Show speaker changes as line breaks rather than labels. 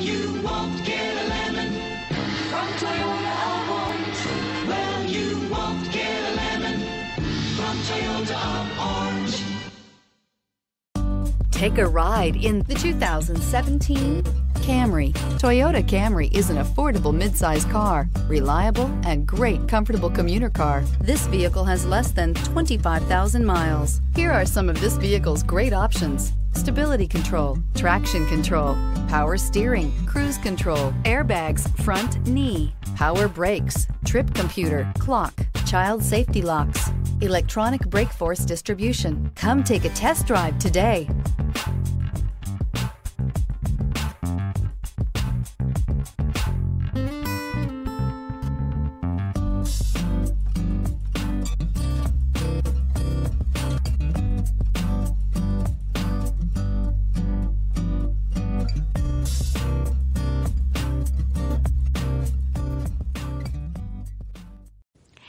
You won't get a lemon from Toyota Orange. Well, you won't get a lemon from Toyota Orange.
Take a ride in the 2017 Camry. Toyota Camry is an affordable midsize car, reliable and great comfortable commuter car. This vehicle has less than 25,000 miles. Here are some of this vehicle's great options. Stability control, traction control, power steering, cruise control, airbags, front knee, power brakes, trip computer, clock, child safety locks, electronic brake force distribution. Come take a test drive today.